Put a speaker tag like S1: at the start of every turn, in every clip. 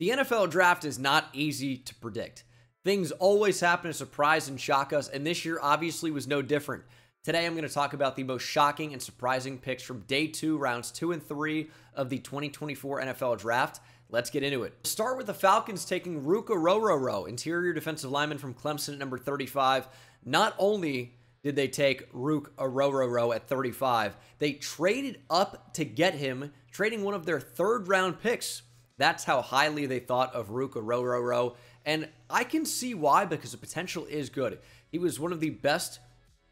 S1: The NFL draft is not easy to predict. Things always happen to surprise and shock us, and this year obviously was no different. Today, I'm going to talk about the most shocking and surprising picks from day two, rounds two and three of the 2024 NFL draft. Let's get into it. Start with the Falcons taking Ruke Orhorhoro, interior defensive lineman from Clemson at number 35. Not only did they take Ruke Orhorhoro at 35, they traded up to get him, trading one of their third round picks. That's how highly they thought of Ruke Orhorhoro. And I can see why because the potential is good. He was one of the best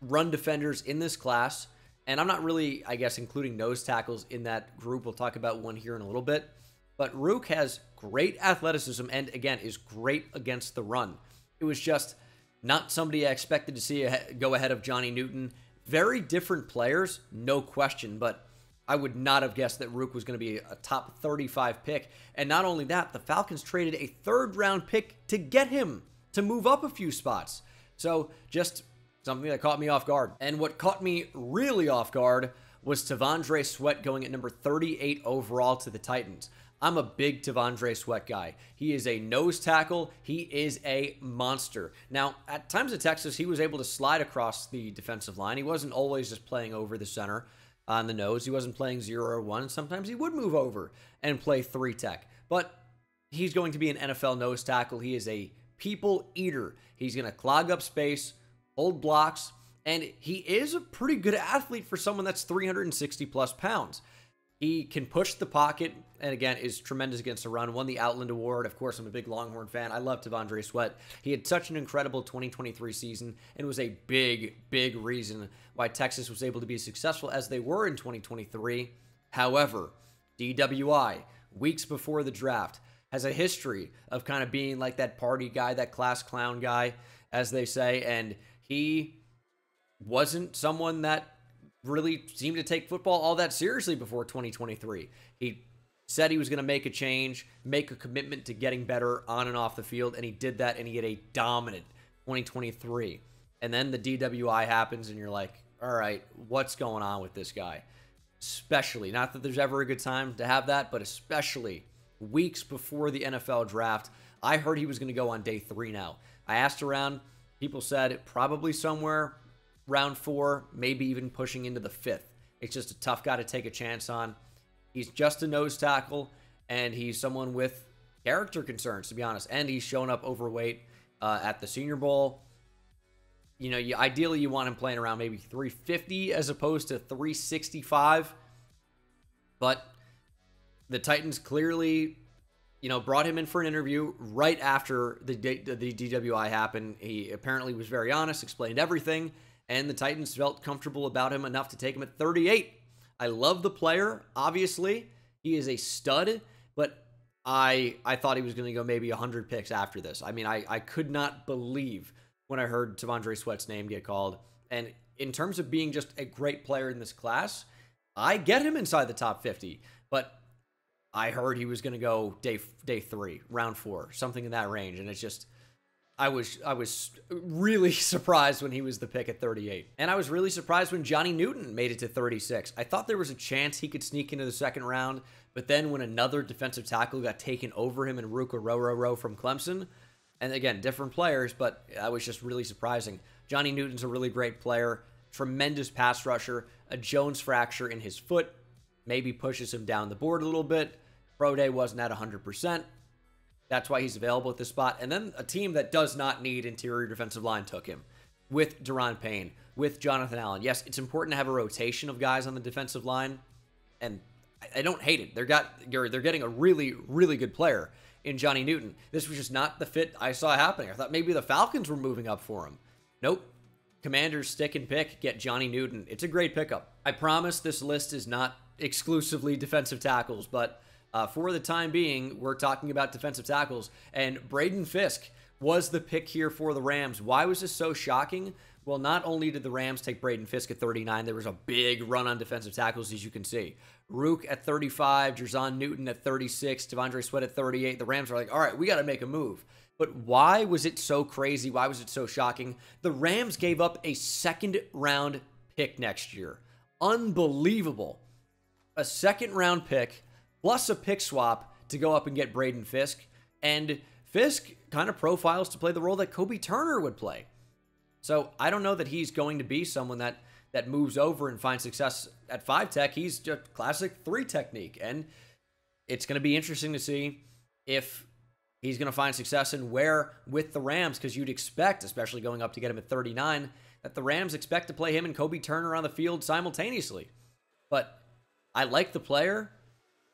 S1: run defenders in this class. And I'm not really, I guess, including nose tackles in that group. We'll talk about one here in a little bit. But Ruke has great athleticism and, again, is great against the run. It was just not somebody I expected to see go ahead of Johnny Newton. Very different players, no question. But I would not have guessed that Rook was going to be a top 35 pick. And not only that, the Falcons traded a third round pick to get him to move up a few spots. So just something that caught me off guard. And what caught me really off guard was T'Vondre Sweat going at number 38 overall to the Titans. I'm a big T'Vondre Sweat guy. He is a nose tackle. He is a monster. Now, at times at Texas, he was able to slide across the defensive line. He wasn't always just playing over the center on the nose. He wasn't playing zero or one. Sometimes he would move over and play three tech. But he's going to be an NFL nose tackle. He is a people eater. He's going to clog up space, hold blocks, and he is a pretty good athlete for someone that's 360 plus pounds. He can push the pocket, and again, is tremendous against the run. Won the Outland Award. Of course, I'm a big Longhorn fan. I love T'Vondre Sweat. He had such an incredible 2023 season and was a big, big reason why Texas was able to be successful as they were in 2023. However, DWI, weeks before the draft, has a history of kind of being like that party guy, that class clown guy, as they say, and he wasn't someone that really seemed to take football all that seriously before 2023. He said he was going to make a change, make a commitment to getting better on and off the field, and he did that, and he had a dominant 2023. And then the DWI happens, and you're like, all right, what's going on with this guy? Especially, not that there's ever a good time to have that, but especially weeks before the NFL draft. I heard he was going to go on day three now. I asked around, people said it probably somewhere round four, maybe even pushing into the fifth. It's just a tough guy to take a chance on. He's just a nose tackle, and he's someone with character concerns, to be honest. And he's shown up overweight uh, at the Senior Bowl. You know, you, ideally you want him playing around maybe 350 as opposed to 365. But the Titans clearly, you know, brought him in for an interview right after the, the DWI happened. He apparently was very honest, explained everything and the Titans felt comfortable about him enough to take him at 38. I love the player, obviously. He is a stud, but I I thought he was going to go maybe 100 picks after this. I mean, I, I could not believe when I heard T'Vondre Sweat's name get called. And in terms of being just a great player in this class, I get him inside the top 50. But I heard he was going to go day day three, round four, something in that range, and it's just I was I was really surprised when he was the pick at 38. And I was really surprised when Johnny Newton made it to 36. I thought there was a chance he could sneak into the second round, but then when another defensive tackle got taken over him and Ruke Orhorhoro from Clemson, and again, different players, but that was just really surprising. Johnny Newton's a really great player, tremendous pass rusher, a Jones fracture in his foot, maybe pushes him down the board a little bit. Pro Day wasn't at 100%. That's why he's available at this spot. And then a team that does not need interior defensive line took him with Daron Payne, with Jonathan Allen. Yes, it's important to have a rotation of guys on the defensive line, and I don't hate it. They're got they're getting a really really good player in Johnny Newton. This was just not the fit I saw happening. I thought maybe the Falcons were moving up for him. Nope. Commanders stick and pick, get Johnny Newton. It's a great pickup. I promise this list is not exclusively defensive tackles, but uh, for the time being, we're talking about defensive tackles, and Braden Fiske was the pick here for the Rams. Why was this so shocking? Well, not only did the Rams take Braden Fiske at 39, there was a big run on defensive tackles, as you can see. Ruke at 35, Jer'Zhan Newton at 36, T'Vondre Sweat at 38. The Rams are like, all right, we got to make a move. But why was it so crazy? Why was it so shocking? The Rams gave up a second round pick next year. Unbelievable. A second round pick plus a pick swap to go up and get Braden Fiske. And Fiske kind of profiles to play the role that Kobie Turner would play. So I don't know that he's going to be someone that that moves over and finds success at five tech. He's just classic three technique, and it's going to be interesting to see if he's going to find success and where with the Rams because you'd expect, especially going up to get him at 39, that the Rams expect to play him and Kobie Turner on the field simultaneously. But I like the player.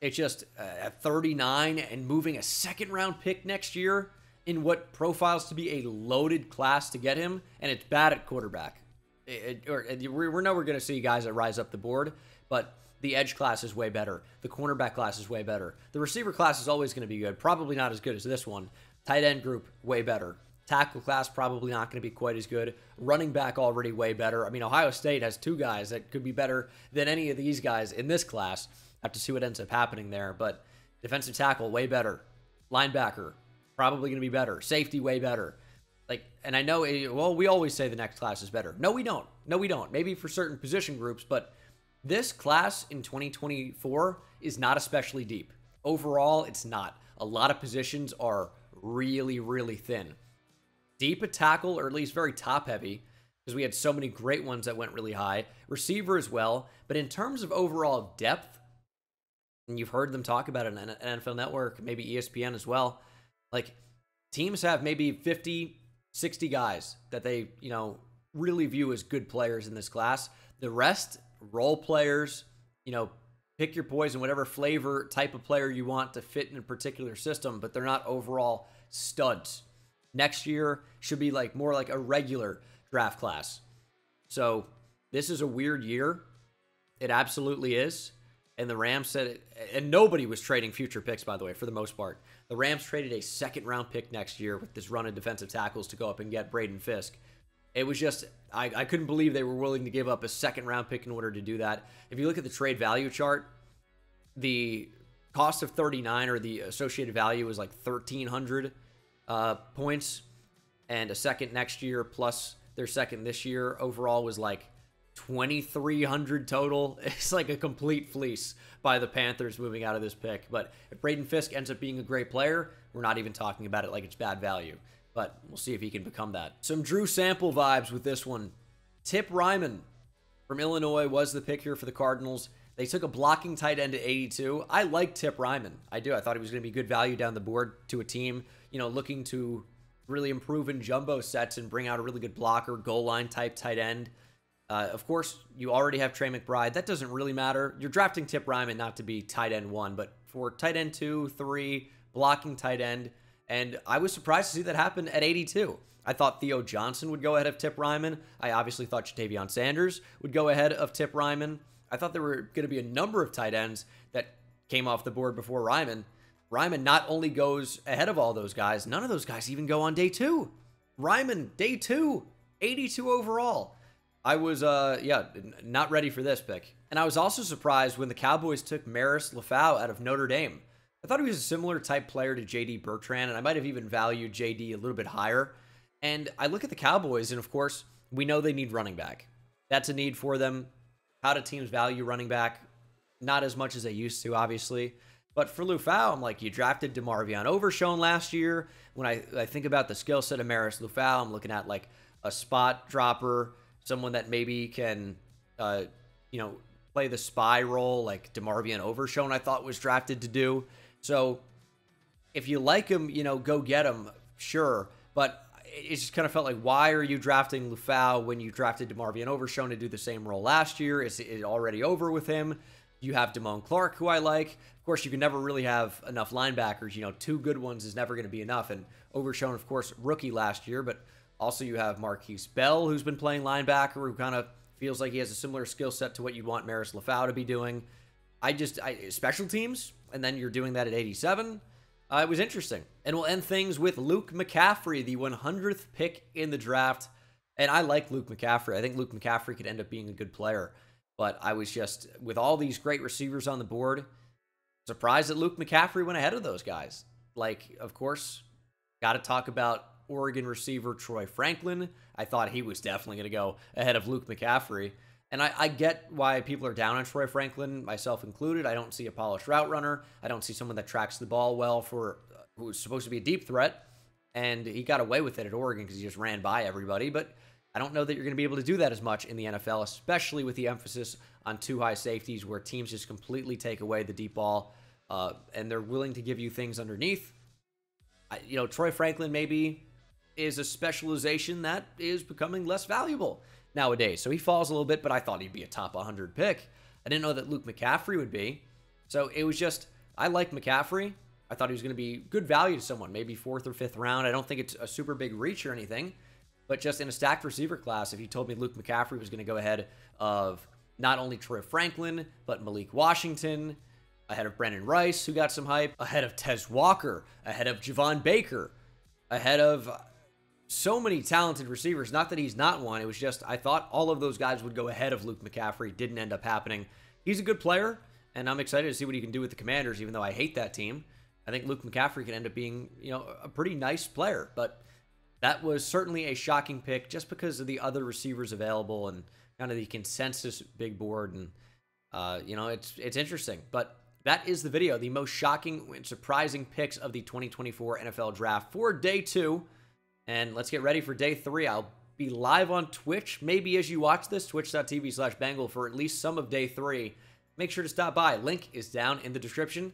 S1: It's just uh, at 39 and moving a second round pick next year in what profiles to be a loaded class to get him, and it's bad at quarterback. It, it, or, it, we're never going to see guys that rise up the board, but the edge class is way better. The cornerback class is way better. The receiver class is always going to be good. Probably not as good as this one. Tight end group, way better. Tackle class, probably not going to be quite as good. Running back, already way better. I mean, Ohio State has two guys that could be better than any of these guys in this class. Have to see what ends up happening there. But defensive tackle, way better. Linebacker, probably going to be better. Safety, way better. Like, and I know, eh, well, we always say the next class is better. No, we don't. No, we don't. Maybe for certain position groups, but this class in 2024 is not especially deep. Overall, it's not. A lot of positions are really, really thin. Deep at tackle, or at least very top heavy, because we had so many great ones that went really high. Receiver as well. But in terms of overall depth, and you've heard them talk about it on NFL Network, maybe ESPN as well, like teams have maybe 50, 60 guys that they, you know, really view as good players in this class. The rest role players, you know, pick your poison, whatever flavor type of player you want to fit in a particular system, but they're not overall studs. Next year should be like more like a regular draft class. So this is a weird year. It absolutely is. And the Rams said and nobody was trading future picks, by the way, for the most part. The Rams traded a second round pick next year with this run of defensive tackles to go up and get Braden Fiske. It was just I, I couldn't believe they were willing to give up a second round pick in order to do that. If you look at the trade value chart, the cost of 39 or the associated value is like 1300 uh, points and a second next year plus their second this year overall was like 2300 total it's like a complete fleece by the panthers moving out of this pick but if braden fiske ends up being a great player we're not even talking about it like it's bad value but we'll see if he can become that. Some Drew Sample vibes with this one. Tip Reiman from Illinois was the pick here for the Cardinals. They took a blocking tight end to 82. I like Tip Reiman. I do. I thought he was going to be good value down the board to a team, you know, looking to really improve in jumbo sets and bring out a really good blocker, goal line type tight end. Uh, of course, you already have Trey McBride. That doesn't really matter. You're drafting Tip Reiman not to be tight end one, but for tight end two, three, blocking tight end, and I was surprised to see that happen at 82. I thought Theo Johnson would go ahead of Tip Reiman. I obviously thought Ja'Tavion Sanders would go ahead of Tip Reiman. I thought there were going to be a number of tight ends that came off the board before Reiman. Reiman not only goes ahead of all those guys, none of those guys even go on day two. Reiman, day two, 82 overall. I was, uh, yeah, not ready for this pick. And I was also surprised when the Cowboys took Marist Liufau out of Notre Dame. I thought he was a similar type player to JD Bertrand, and I might have even valued JD a little bit higher. And I look at the Cowboys, and of course, we know they need running back. That's a need for them. How do teams value running back? Not as much as they used to, obviously. But for Liufau, I'm like, you drafted DeMarvion Overshown last year. When I, I think about the skill set of Marist Liufau, I'm looking at like a spot dropper, someone that maybe can, uh, you know, play the spy role like DeMarvion Overshown, I thought was drafted to do. So if you like him, you know, go get him, sure. But it just kind of felt like, why are you drafting Liufau when you drafted DeMarvion Overshown to do the same role last year? Is it already over with him? You have Damone Clark, who I like. Of course, you can never really have enough linebackers. You know, two good ones is never going to be enough. And Overshown, of course, rookie last year, but also you have Markquese Bell, who's been playing linebacker, who kind of feels like he has a similar skill set to what you'd want Marist Liufau to be doing. I just, I, special teams, and then you're doing that at 87. Uh, it was interesting. And we'll end things with Luke McCaffrey, the 100th pick in the draft. And I like Luke McCaffrey. I think Luke McCaffrey could end up being a good player. But I was just, with all these great receivers on the board, surprised that Luke McCaffrey went ahead of those guys. Like, of course, got to talk about Oregon receiver Troy Franklin. I thought he was definitely going to go ahead of Luke McCaffrey. And I, I, get why people are down on Troy Franklin, myself included. I don't see a polished route runner. I don't see someone that tracks the ball well for who was supposed to be a deep threat, and he got away with it at Oregon because he just ran by everybody. But I don't know that you're going to be able to do that as much in the NFL, especially with the emphasis on two high safeties where teams just completely take away the deep ball uh, and they're willing to give you things underneath. I, you know, Troy Franklin maybe is a specialization that is becoming less valuable nowadays. So he falls a little bit, but I thought he'd be a top 100 pick. I didn't know that Luke McCaffrey would be. So it was just, I like McCaffrey. I thought he was going to be good value to someone, maybe fourth or fifth round. I don't think it's a super big reach or anything, but just in a stacked receiver class, if you told me Luke McCaffrey was going to go ahead of not only Troy Franklin, but Malik Washington, ahead of Brenden Rice, who got some hype, ahead of Tez Walker, ahead of Javon Baker, ahead of so many talented receivers. Not that he's not one. It was just I thought all of those guys would go ahead of Luke McCaffrey. Didn't end up happening. He's a good player, and I'm excited to see what he can do with the Commanders. Even though I hate that team, I think Luke McCaffrey can end up being you know a pretty nice player. But that was certainly a shocking pick just because of the other receivers available and kind of the consensus big board and. Uh, you know, it's it's interesting, but that is the video, the most shocking and surprising picks of the 2024 NFL Draft for day two. And let's get ready for day three. I'll be live on Twitch, maybe as you watch this, twitch.tv slash Bengal for at least some of day three. Make sure to stop by. Link is down in the description.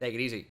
S1: Take it easy.